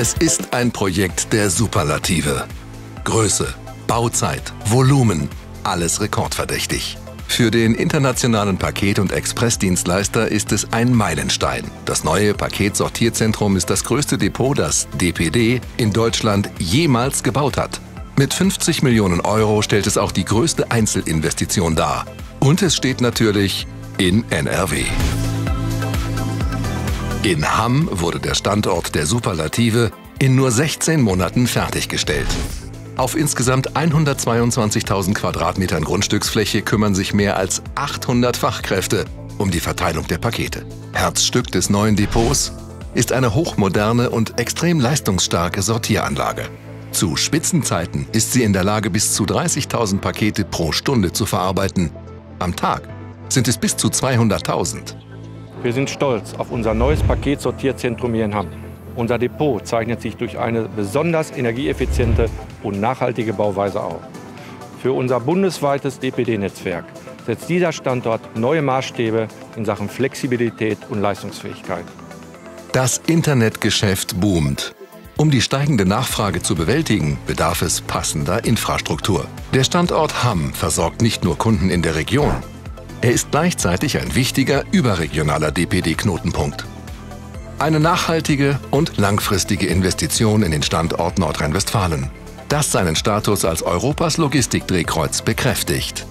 Es ist ein Projekt der Superlative. Größe, Bauzeit, Volumen, alles rekordverdächtig. Für den internationalen Paket- und Expressdienstleister ist es ein Meilenstein. Das neue Paketsortierzentrum ist das größte Depot, das DPD in Deutschland jemals gebaut hat. Mit 50 Millionen Euro stellt es auch die größte Einzelinvestition dar. Und es steht natürlich in NRW. In Hamm wurde der Standort der Superlative in nur 16 Monaten fertiggestellt. Auf insgesamt 122.000 Quadratmetern Grundstücksfläche kümmern sich mehr als 800 Fachkräfte um die Verteilung der Pakete. Herzstück des neuen Depots ist eine hochmoderne und extrem leistungsstarke Sortieranlage. Zu Spitzenzeiten ist sie in der Lage, bis zu 30.000 Pakete pro Stunde zu verarbeiten. Am Tag sind es bis zu 200.000. Wir sind stolz auf unser neues Paketsortierzentrum hier in Hamm. Unser Depot zeichnet sich durch eine besonders energieeffiziente und nachhaltige Bauweise auf. Für unser bundesweites DPD-Netzwerk setzt dieser Standort neue Maßstäbe in Sachen Flexibilität und Leistungsfähigkeit. Das Internetgeschäft boomt. Um die steigende Nachfrage zu bewältigen, bedarf es passender Infrastruktur. Der Standort Hamm versorgt nicht nur Kunden in der Region. Er ist gleichzeitig ein wichtiger überregionaler DPD-Knotenpunkt. Eine nachhaltige und langfristige Investition in den Standort Nordrhein-Westfalen, das seinen Status als Europas Logistikdrehkreuz bekräftigt.